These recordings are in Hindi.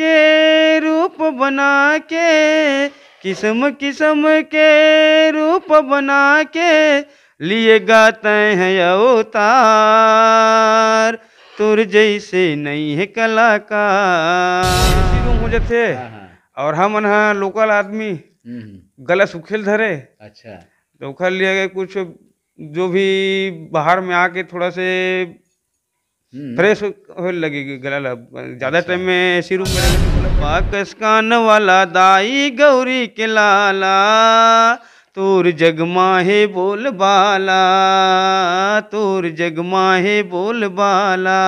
के रूप बना के किस्म किस्म के रूप बना के लिए गाते हैं अवतार। तुर जैसे नहीं है कलाकार। हो जाते हाँ हाँ। और हम यहाँ लोकल आदमी हम्म, हम्म, गला सुखेल धरे। अच्छा। तो खा लिया गया कुछ जो भी बाहर में आके थोड़ा से फ्रेश हो लगेगी गला ज़्यादा टाइम में ऐसी रूम में रहने से पाकस कान वाला दाई गौरी के लाला तोर जगमाहे बोल बाला तोर जगमाहे बोल बाला।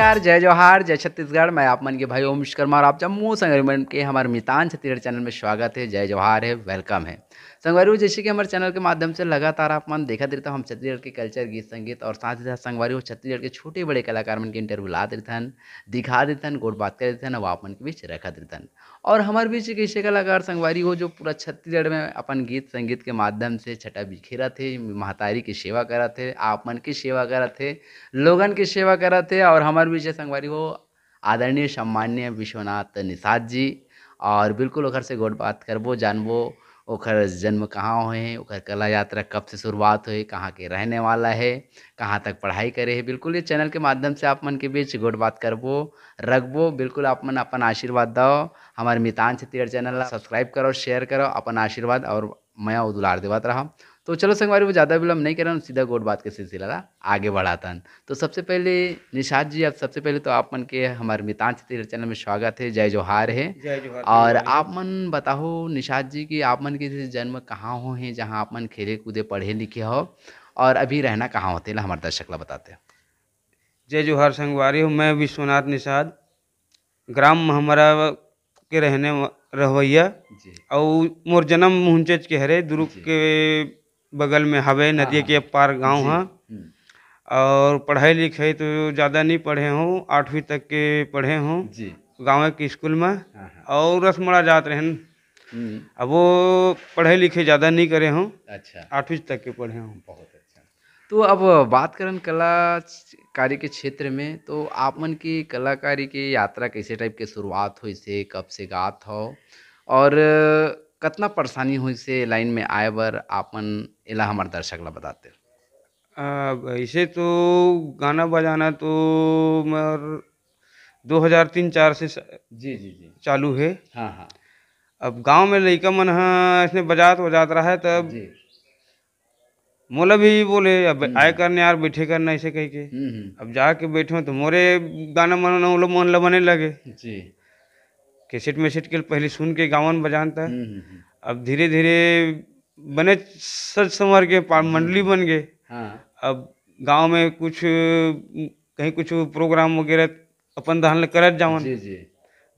नमस्कार, जय जोहार, जय छत्तीसगढ़। मैं आप मन के भाई ओम विश्वकर्मा और आप जम्मू संगवारी के हमारे मितान छत्तीसगढ़ चैनल में स्वागत है। जय जोहार है, वेलकम है। संगवारी जैसे कि हमारे चैनल के माध्यम से लगातार आप मन देखा देता हम छत्तीसगढ़ के कल्चर, गीत संगीत और साथ ही साथ संगवारी हो छत्तीसगढ़ के छोटे बड़े कलाकार मन के इंटरव्यू ला देथन दिखा देथन गोड़ बात कर देथन और आप मन के बीच रखा देथन और हमारे बीच एक ऐसे कलाकार संगवारी हो जो पूरा छत्तीसगढ़ में अपन गीत संगीत के माध्यम से छटा बिखेरा थे, महतारी की सेवा करा थे, आप मन की सेवा करा थे, लोगन की सेवा करा थे और हमारे बीच संगवारी हो, आदरणीय, सम्मान्य विश्वनाथ निषाद जी। और बिल्कुल ओखर से गोट बात करबो, जानबो ओखर जन्म कहाँ हुए हैं ओखर कला यात्रा कब से शुरुआत हुई कहाँ के रहने वाला है, कहाँ तक पढ़ाई करे है, बिल्कुल ये चैनल के माध्यम से आप मन के बीच गुड बात करबो, रखबो, बिल्कुल आप मन अपन आशीर्वाद दो हमारे मितान छत्तीसगढ़ चैनल सब्सक्राइब करो, शेयर करो, अपन आशीर्वाद और मैं दुलार देवत रहा। तो चलो संगवारी वो ज़्यादा विलम्ब नहीं कर रहा हूँ सीधा गोट बात के सिलसिला आगे बढ़ाता तो सबसे पहले निषाद जी अब सबसे पहले तो आप मन के हमारे मितान चित्र चैनल में स्वागत है जय जोहार है। जय जोहार और आप मन बताओ निषाद जी कि आप मन के जन्म कहाँ हो हैं जहाँ आप मन खेले कूदे पढ़े लिखे हो और अभी रहना कहाँ होते ला हमारे दर्शक ला बताते हो। जय जोहार संगवारी हूँ मैं विश्वनाथ निषाद ग्राम हमारा के रहने रहवैया। और मोर जन्म मुहंचज के हरे दुर्ग के बगल में हवे नदी के पार गाँव है। हम्म, और पढ़ाई लिखाई तो ज़्यादा नहीं पढ़े हूँ आठवीं तक के पढ़े हूँ। गाँव के स्कूल में। हाँ हाँ। और रसमड़ा जात रहन हम्म, अब वो पढ़ाई लिखे ज़्यादा नहीं करे हूँ। अच्छा। आठवीं तक के पढ़े हूँ। बहुत अच्छा। तो अब बात करन कलाकारी के क्षेत्र में तो आप मन की कलाकारी की यात्रा कैसे टाइप के शुरुआत हुई से कब से गात हो? और कतना परेशानी हुई से लाइन में आए बर आप मन एला हमारे दर्शक ला बताते? ऐसे तो गाना बजाना तो मर 2003-4 से जी जी जी। चालू है। हाँ हाँ। अब गाँव में लड़का मन हा ऐसे बजात बजात रहा है तब मोला भी बोले अब आए करने यार बैठे करना ऐसे कह के। हम्म हम्म, अब जाके बैठो तो मोरे गाना मन मन ला बने लगे। जी। कैसेट मैसेट के पहले सुन के गावन बजान था हम्म हम्म, हम्म, अब धीरे धीरे बने सच संवर के मंडली बन गए। हाँ। अब गाँव में कुछ कहीं कुछ प्रोग्राम वगैरह अपन दहन करत जावन।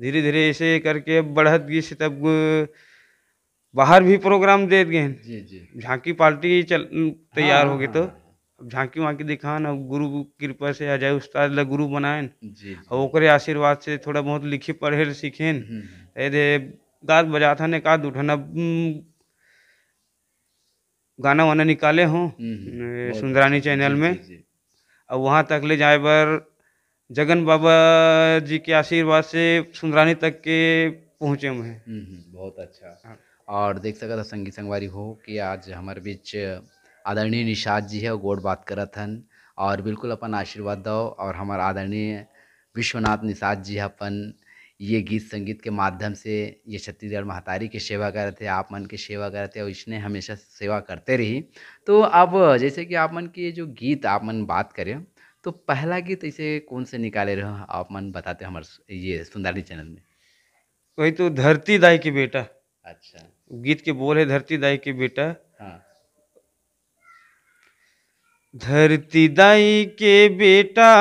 धीरे धीरे ऐसे करके बढ़त गई से तब बाहर भी प्रोग्राम दे गए झांकी पार्टी चल तैयार हो गए तो। हाँ, अब झांकी वांकी दिखान अब गुरु कृपा से अजय उस्ताद ला गुरु बनाएन। और ओकरे आशीर्वाद से थोड़ा बहुत लिखे पढ़े ल सीखेन ऐदे गात बजात एक आध उठन। गाना वाना निकाले हों हम्म, हम्म, बहुत सुंदरानी अच्छा, चैनल में। अब वहाँ तक ले जाए बर जगन बाबा जी के आशीर्वाद से सुंदरानी तक के पहुँचे हुए हैं। हम्म, बहुत अच्छा। हाँ। और देख सकत ह संगी संगवारी हो कि आज हमारे बीच आदरणीय निषाद जी है वो गोड बात करत हन। और बिल्कुल अपन आशीर्वाद दो और हमारा आदरणीय विश्वनाथ निषाद जी अपन ये गीत संगीत के माध्यम से ये छत्तीसगढ़ महतारी की सेवा करते आप मन की सेवा करते और इसने हमेशा सेवा करते रही। तो अब जैसे कि आप मन की ये जो गीत आप मन बात करें तो पहला गीत ऐसे कौन से निकाले रहे? आप मन बताते हमारे ये सुंदरनी चैनल में। वही तो धरती दाई के बेटा। अच्छा। गीत के बोल है धरती दाई के बेटा। हाँ। धरती दाई के बेटा,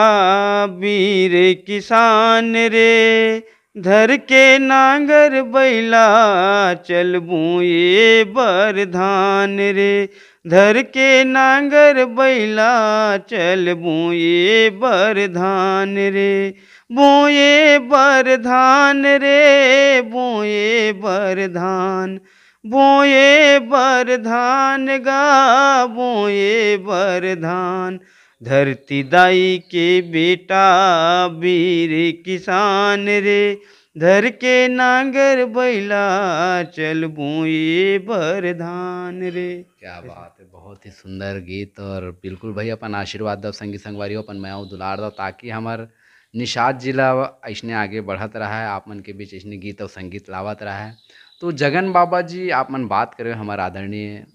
वीर किसान रे। धर के नांगर बैला, चल बुए बर धान रे। धर के नांगर बैला, चल बुए बर धान रे। बोए बर धान रे, बोए बर धान बोए बर धान गा बोए बर धान धरती दाई के बेटा, वीर किसान रे। धर के नांगर बैला, चल बोए बर धान रे। क्या बात है, बहुत ही सुंदर गीत और बिल्कुल भाई अपन आशीर्वाद दो संगीत संगवारी अपन मैं दुलार दो, ताकि हमार निषाद जिला ऐसने आगे बढ़त रहा है, आप मन के बीच ऐसने गीत और संगीत लावत रहा है। तो जगन बाबा जी आप मन बात करें हमारे आदरणीय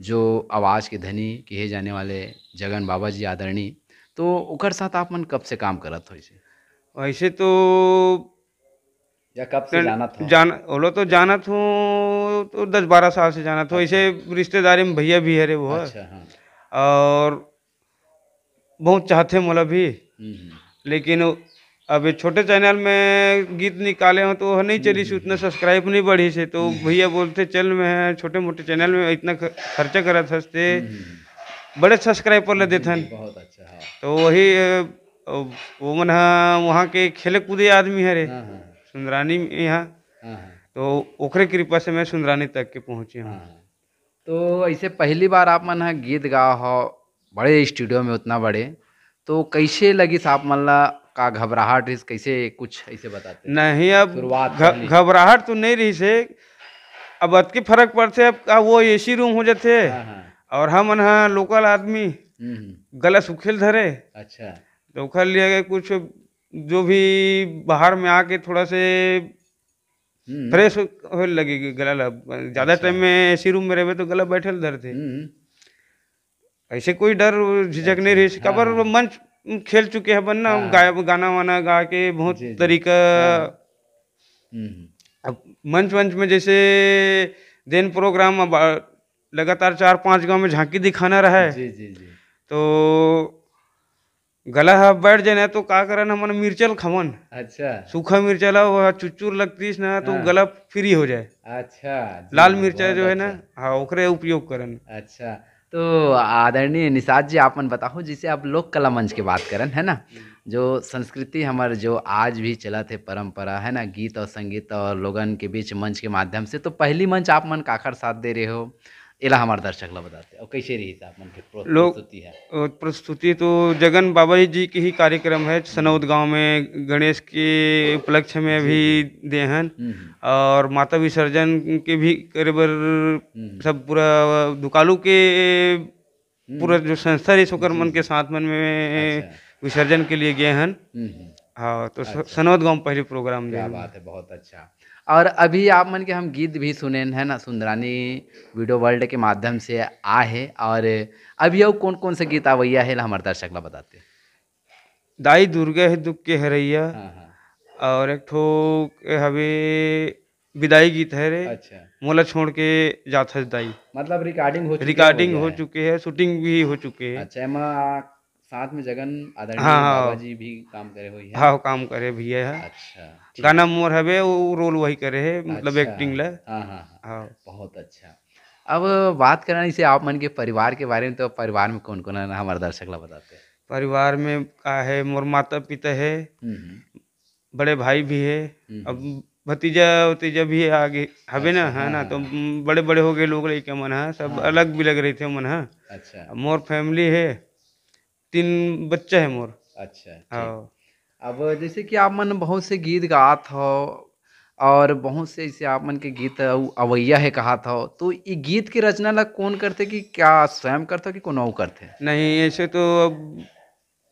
जो आवाज़ के धनी कहे जाने वाले जगन बाबा जी आदरणीय तो ओकर साथ आप मन कब से काम करत हो इसे वैसे तो या कब से जाना था जान बोलो तो जाना था तो दस बारह साल से जाना था वैसे रिश्तेदारी में भैया भी है रे वो अच्छा हाँ। और बहुत चाहते मोला भी। हम्म, हम्म, लेकिन अब छोटे चैनल में गीत निकाले हो तो वह नहीं चली से उतना सब्सक्राइब नहीं बढ़ी से तो भैया बोलते चल मैं छोटे मोटे चैनल में इतना खर्चा करत हँसते हम्म, बड़े सब्सक्राइब कर देथन बहुत अच्छा हाँ। तो वही वो मन वहाँ के खेले कूदे आदमी है रे हाँ हाँ। सुंदरानी यहाँ। हाँ हाँ। तो ओकरे कृपा से मैं सुंदरानी तक के पहुँचे हूँ। हाँ। तो ऐसे पहली बार आप मन गीत गा हो बड़े स्टूडियो में उतना बड़े तो कैसे लगी आप मन ला का घबराहट रही कैसे कुछ ऐसे बताते नहीं अब। घबराहट तो नहीं रही से। अब अतके फ़र्क पड़ते अब का वो एसी रूम हो जाते। हाँ हाँ। और हम यहाँ लोकल आदमी हम्म, हम्म, गला सुखेल धरे। अच्छा। तो ओकर लिए कुछ जो भी बाहर में आके थोड़ा से हम्म, फ्रेश हो लगे गला ज़्यादा टाइम में एसी रूम में रहे तो गला बैठल धरते। ऐसे कोई डर झिझक नहीं रही। कबर मंच खेल चुके हैं बनना। गाय गाना वाना गा के बहुत जी, जी। तरीका हम्म, अब मंच मंच में जैसे दिन प्रोग्राम अब लगातार चार पाँच गाँव में झांकी दिखाना रहा है। जी जी जी। तो गला है बैठ जाए तो का करन हमन मिर्चल खमन। अच्छा। सूखा मिर्चला वो चुचुर लगतीस ना तो गला फ्री हो जाए। अच्छा लाल मिर्चा जो है ना अच्छा। हाँ ओकरे उपयोग करन। अच्छा। तो आदरणीय निषाद जी आपन बताओ जिसे आप लोक कला मंच की बात करें है ना? जो संस्कृति हमारे जो आज भी चलत है परंपरा है ना? गीत और संगीत और लोगन के बीच मंच के माध्यम से तो पहली मंच आप मन काखर साथ दे रहे हो। एला हमार दर्शक ला बताते और कैसे रही आप मन के प्रस्तुति? है प्रस्तुति तो जगन बाबा जी की ही कार्यक्रम है सनौद गाँव में गणेश के उपलक्ष्य में भी दे हैं। हम्म, हम्म, और माता विसर्जन के भी करीबर हम्म, सब पूरा दुकालू के पूरा जो संस्था है ओकर मन के साथ मन में अच्छा। विसर्जन के लिए गए हैं। हाँ तो स- सनौद गाँव पहले प्रोग्राम बात है बहुत अच्छा। और अभी आप मन के हम गीत भी सुने है ना सुंदरानी वीडियो वर्ल्ड के माध्यम से आ है और अभी और कौन कौन से गीत आवैया है हमारे दर्शक ला बताते दाई दुर्गा है दुख के हरैया हाँ हाँ। और एक ठो हवे विदाई गीत है रे। अच्छा। मोला छोड़ के जात है दाई। मतलब रिकॉर्डिंग हो चुकी रिकॉर्डिंग हो है। चुके हैं शूटिंग भी हो चुके हैं। अच्छा साथ में जगन आदरणीय हाँ, हाँ। बाबा जी भी काम करे हुई है। हाँ काम करे भैया है। अच्छा गाना मोर हवे वो रोल वही करे है मतलब अच्छा। एक्टिंग ला। हाँ हाँ हाँ। हाँ। बहुत अच्छा। अब बात करना इसे आप मन के परिवार के बारे में तो परिवार में कौन कौन है? हमारे दर्शक ला बताते हैं। परिवार में का है मोर माता पिता है हम्म, हम्म, बड़े भाई भी है। हम्म। अब भतीजा उतीजा भी है आगे। हवे ना है ना? तो बड़े बड़े हो गए लोग लड़के मन है। सब अलग भी लग रहे थे मन है। अच्छा। मोर फैमिली है। तीन बच्चे है मोर। अच्छा हाँ। अब जैसे कि आप मन बहुत से गीत गात हो और बहुत से ऐसे आप मन के गीत अवैया है कहा था तो ये गीत की रचना ला कौन करते कि क्या स्वयं करते कि कोनो और करते? नहीं ऐसे तो अब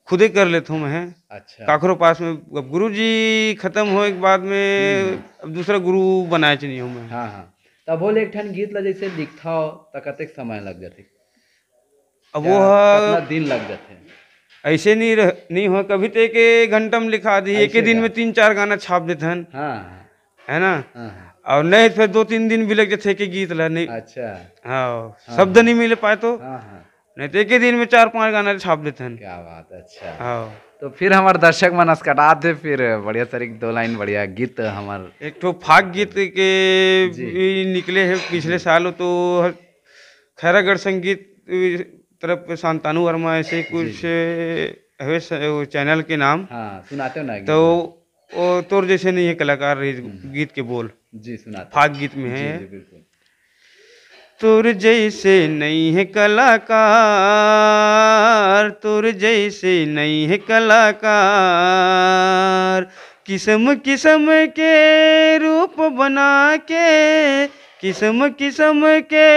खुद ही कर लेता हूँ मैं। अच्छा। काकरो पास में अब गुरु जी खत्म हो के बाद में अब दूसरा गुरु बनाए चाहिए हूँ मैं। हाँ हाँ। तब बोले एक ठन गीत ला जैसे लिखता हो तो कतेक समय लग जाते? अब वो दिन लग जाते? ऐसे नहीं रह, नहीं हो कभी तो एक घंटा में लिखा दी एक ही दिन में तीन चार गाना छाप देते हैं। हाँ हाँ। है ना? हाँ और नहीं तो फिर दो तीन दिन भी लग जाते कि गीत ला नहीं। अच्छा। हाँ शब्द नहीं मिल पाए तो। हाँ हाँ। नहीं तो एक ही दिन में चार पाँच गाना छाप देते हैं। क्या बात अच्छा। हाँ। तो फिर हमारे दर्शक मन अस्कटा थे फिर बढ़िया तरीके दो लाइन बढ़िया गीत हमारे। एक तो फाग गीत के भी निकले हैं पिछले साल तो खैरागढ़ संगीत तरफ़ शांतानु वर्मा ऐसे कुछ है चैनल के नाम। हाँ सुनाते हो ना तो वो तोर जैसे नहीं है कलाकार रही गीत के बोल। जी सुनाते फाग गीत में है। जी तुर जैसे नहीं है कलाकार तुर जैसे नहीं है कलाकार। किस्म किस्म के रूप बना के किस्म किस्म के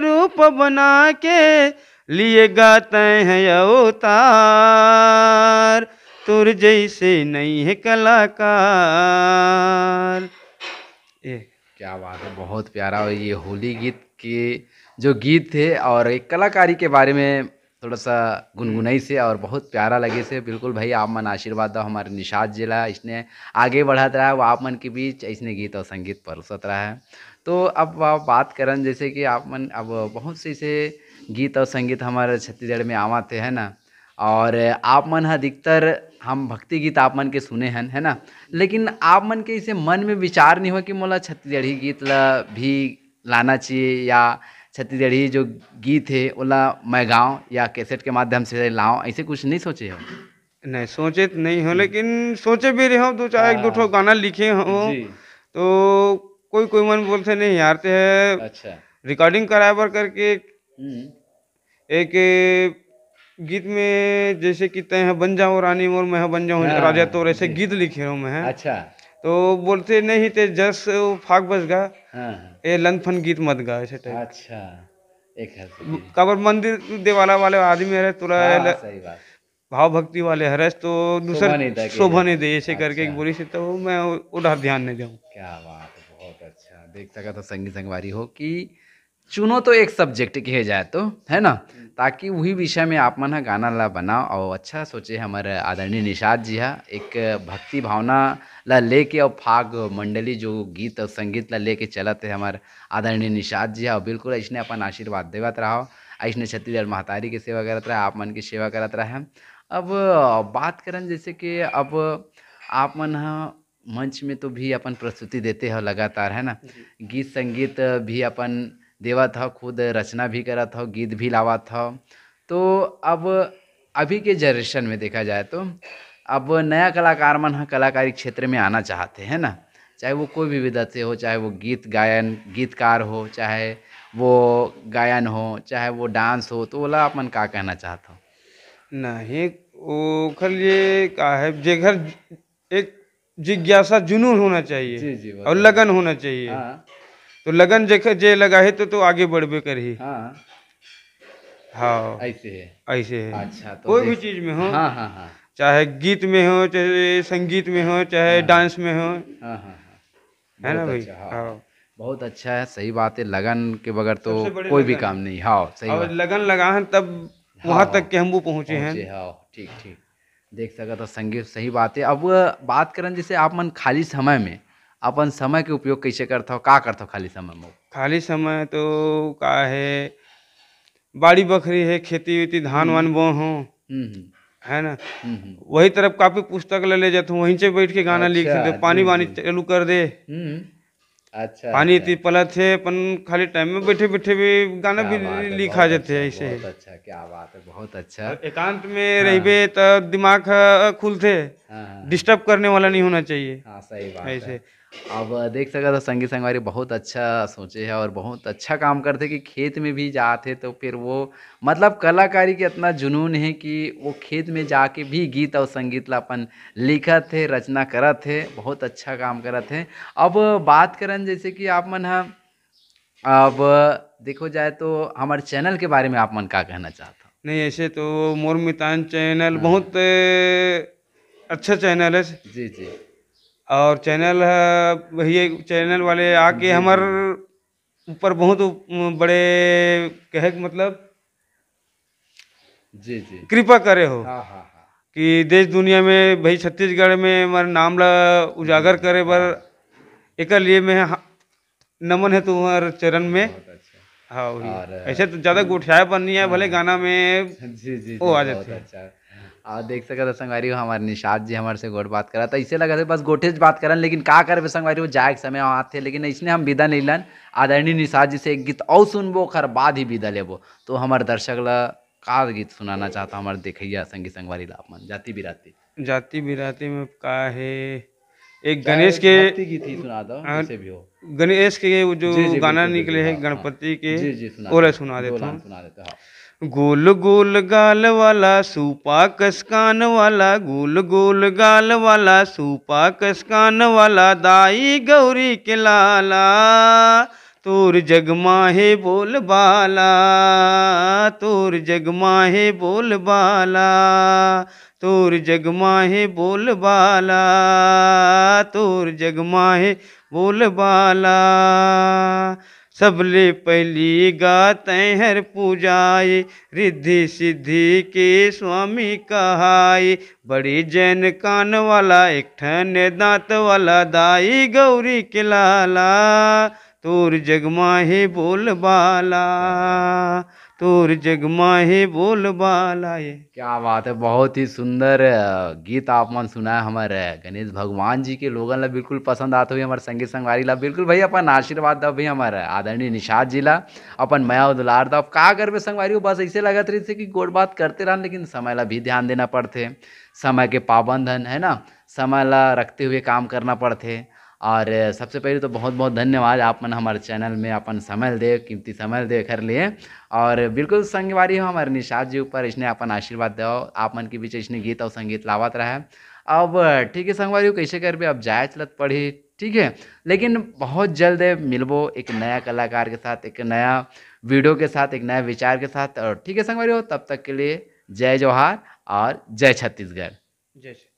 रूप बना के लिए गाते हैं अवतार। तुर जैसे नहीं है कलाकार। ये क्या बात है, बहुत प्यारा। और ये होली गीत के जो गीत थे और एक कलाकारी के बारे में थोड़ा सा गुनगुनाई से और बहुत प्यारा लगे से। बिल्कुल भाई, आप मन आशीर्वाद दो, हमारे निषाद जिला इसने आगे बढ़त रहा, वो आप मन के बीच इसने गीत और संगीत परोसत रहा है। तो अब आप बात करें, जैसे कि आप मन, अब बहुत से ऐसे गीत और संगीत हमारे छत्तीसगढ़ में आवा थे है ना। और आप मन ह अधिकतर हम भक्ति गीत आप मन के सुने हन है ना? लेकिन आप मन के इसे मन में विचार नहीं हो कि मोला छत्तीसगढ़ी गीत ला भी लाना चाहिए या छत्तीसगढ़ी जो गीत है ओला मैं गाँव या कैसेट के माध्यम से लाऊं ऐसे कुछ नहीं सोचे हो? नहीं सोचे तो नहीं हो लेकिन सोचे भी रहे हो दो चार एक दो ठो गाना लिखे हो। तो कोई कोई मन बोलते नहीं यार ते है। अच्छा। रिकॉर्डिंग कराए बर करके एक गीत में जैसे कि तय है बन जाओ रानी मोर मैं बन जाऊँ हाँ, राजा तो ऐसे गीत लिखे हूँ मैं। अच्छा। तो बोलते नहीं ते जस फाक बस गा हाँ ए लन फन गीत मत गा ऐसे टाइप अच्छा एक। काबर मंदिर देवाला वाले आदमी रहे तुरा हाँ, सही बात। भाव भक्ति वाले हरस तो दूसर था शोभा नहीं दे ऐसे करके अच्छा। एक बोली से तो मैं उधर ध्यान नहीं दूँ क्या बात बहुत अच्छा। देख सका तो संगी संगवारी हो कि चुनो तो एक सब्जेक्ट के जाए तो है ना? ताकि वही विषय में आप मन गाना ला बनाओ और अच्छा सोचे हमारे आदरणीय निषाद जी हा एक भक्ति भावना ला लेके और फाग मंडली जो गीत और संगीत ला लेके चलत है हमारे आदरणीय निषाद जी हा और बिल्कुल ऐसने अपन आशीर्वाद देवत रहो ऐसने छत्तीसगढ़ महतारी की सेवा करत रहे आप मन की सेवा करत रहे अब बात करन जैसे कि अब आप मन ह मंच में तो भी अपन प्रस्तुति देते हो लगातार है ना? गीत संगीत भी अपन देवत था खुद रचना भी करा था गीत भी लावा था। तो अब अभी के जनरेशन में देखा जाए तो अब नया कलाकार मन ह कलाकारी क्षेत्र में आना चाहते हैं ना। चाहे वो कोई भी विधा से हो चाहे वो गीत गायन गीतकार हो चाहे वो गायन हो चाहे वो डांस हो तो ओला आप मन का कहना चाहता हो? नहीं वो खल ये का है जे घर एक जिज्ञासा जुनून होना चाहिए जी जी और तो- लगन होना चाहिए। हाँ। तो लगन जे जे लगा है तो तो आगे बढ़बे करही। हाँ। हाँ। ऐसे है। ऐसे है। अच्छा तो कोई भी चीज़ में हो। हाँ हाँ हाँ। चाहे गीत में हो चाहे संगीत में हो चाहे हाँ, डांस में हो। हाँ हाँ हाँ। है ना बहुत भाई? अच्छा, हाँ। हाँ। बहुत अच्छा है सही बात है। लगन के बगैर तो कोई भी काम नहीं। हाँ सही और बात। लगन लगा है तब वहाँ हाँ, तक के हम वो पहुँचे हैं। हाँ ठीक ठीक। देख सका तो संगीत सही बात है। अब बात करें जैसे आप मन खाली समय में अपन समय के उपयोग कैसे करता हो का करता हो खाली समय में? खाली समय तो का है? बाड़ी बखरी है खेती वेती धान वान बो हो हम्म हम्म, है ना? हम्म हम्म, वही तरफ़ काफ़ी पुस्तक ले ले जाता हूँ वहीं से बैठ के गाना लिख अच्छा, दे पानी वानी चालू कर दे। हम्म अच्छा पानी अच्छा। इतनी पलत है अपन खाली टाइम में बैठे बैठे भी गाना भी लिखा जाते अच्छा, हैं ऐसे। बहुत अच्छा क्या बात है बहुत अच्छा। एकांत में रहिबे तो दिमाग खुलते हाँ हाँ डिस्टर्ब करने वाला नहीं होना चाहिए। हाँ सही बात ऐसे। है। अब देख सका तो संगी संगवारी बहुत अच्छा सोचे है और बहुत अच्छा काम करते कि खेत में भी जाते तो फिर वो मतलब कलाकारी के इतना जुनून है कि वो खेत में जाके भी गीत और संगीत ला अपन लिखत है रचना करत है बहुत अच्छा काम करत है। अब बात करन जैसे कि आप मन हा अब देखो जाए तो हमारे चैनल के बारे में आप मन का कहना चाहते हो? नहीं ऐसे तो मोर मितान चैनल बहुत अच्छा चैनल है। जी जी। और चैनल है वही चैनल वाले आके हमार ऊपर बहुत बड़े कहे मतलब जी जी। कृपा करे हो हाँ हाँ हाँ। कि देश दुनिया में भाई छत्तीसगढ़ में हमारे नाम ला उजागर करे बर एक लिए में हा- नमन है तुम्हार चरण में। अच्छा। हाँ ऐसे तो ज़्यादा गुठियाए पर नहीं है भले गाना में जी जी जी जाते हैं। अच्छा। और देख सका था संगवारी हमारे निषाद जी हमारे से गोट बात करा था। इसे लगा था बस गोटे से बात करन लेकिन का करे संगवारी हो जाए के समय आते लेकिन इसने हम विदा नहीं लन। आदरणीय निषाद जी से एक गीत और सुनबो खर बाद ही विदा लेबो तो हमारे दर्शक ला का गीत सुनाना चाहता हमारे देखैया संगी संगवारी ला अपन जाति बिराती। जाति बिराती में का है? एक गणेश के गीत ही सुना दो हाँ। जैसे भी हो। गणेश के वो जो गाना निकले है हाँ, गणपति के वो हूँ। सुना देते हाँ। गोल गोल गाल वाला, सूपा कसकान वाला, गोल गोल गाल वाला, सूपा कसकान वाला, दाई गौरी के लाला, तोर जगमाहे बोल बाला, तोर जगमाहे बोल बाला, तोर जगमाहे बोल बाला, तोर जगमाहे बोल बाला। सबले पहली गाते हर पूजाए, रिद्धि सिद्धि के स्वामी कहाए। बड़ी जैन कान वाला एक ठन दांत वाला, दाई गौरी के लाला, तोर जगमाहे बोल बाला। तोर जगमाहे बोल बाला ये क्या बात है, बहुत ही सुंदर गीत आप मन सुना है हमारे गणेश भगवान जी के लोगन ला बिल्कुल पसंद आते हुए हमारे संगीत संगवारी ला। बिल्कुल भाई, अपन आशीर्वाद दो भैया हमारे आदरणीय निषाद जी ला। अपन मया दुलार दो। अब का करबे संगवारी बस ऐसे लगत रही थे कि गोड़ बात करते रहन, लेकिन समय ला भी ध्यान देना पड़ते समय के पाबंद हन है ना? समय ला रखते हुए काम करना पड़ते और सबसे पहले तो बहुत बहुत धन्यवाद आप मन हमारे चैनल में अपन समय दे कीमती समय दे कर लिए। और बिल्कुल संगवारी हो हमारे निषाद जी ऊपर इसने अपन आशीर्वाद दो। आप मन के बीच इसने गीत और संगीत लावत रहा। अब ठीक है संगवारी हो, कैसे कर भी अब जाए चलत पढ़ी ठीक है? लेकिन बहुत जल्द मिलबो एक नया कलाकार के साथ एक नया वीडियो के साथ एक नया विचार के साथ। और ठीक है संगवारी हो तब तक के लिए जय जवाहर और जय छत्तीसगढ़। जैसे